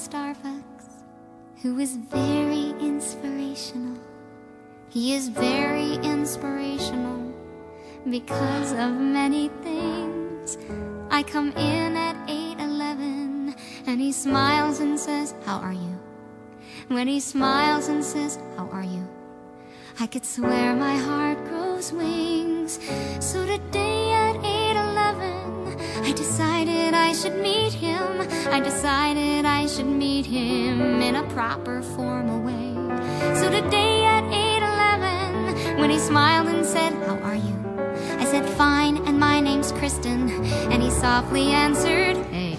Starbucks who is very inspirational. He is very inspirational because of many things. I come in at 8:11 and he smiles and says, "How are you?" When he smiles and says, "How are you?" I could swear my heart grows wings. So today I should meet him. I decided I should meet him in a proper formal way. So today at 8:11, when he smiled and said, "How are you?" I said, "Fine, and my name's Kristen." And he softly answered, "Hey."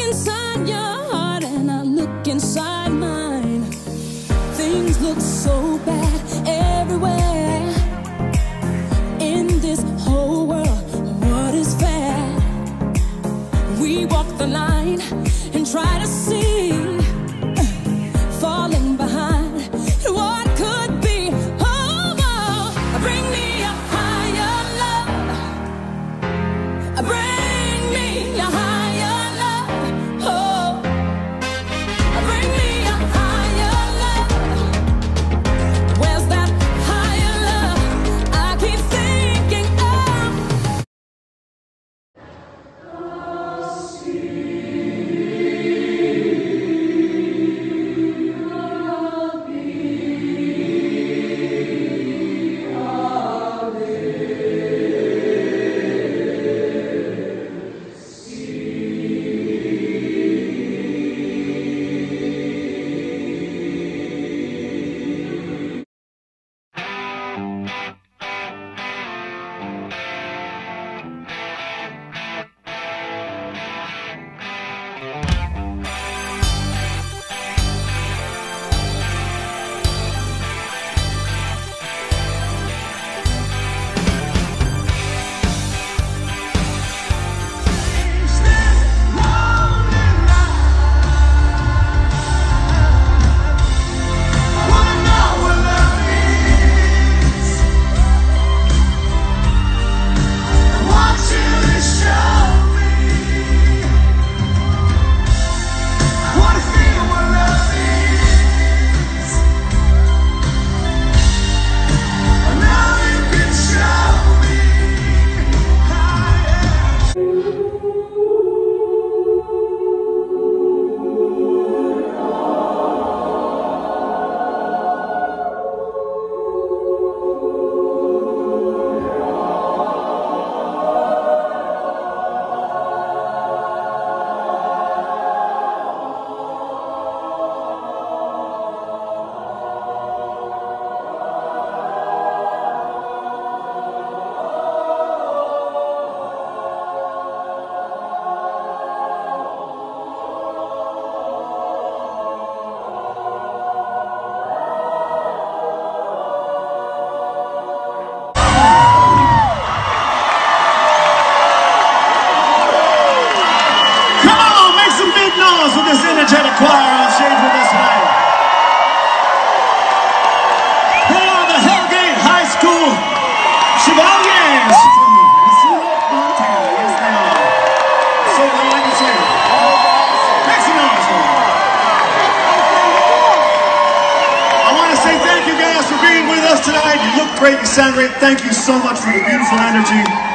inside your heart and I look inside mine. Things look so bad everywhere. In this whole world, what is fair? We walk the line and try to see. Falling behind what could be. Oh, oh bring great. You sound great. Thank you so much for the beautiful energy.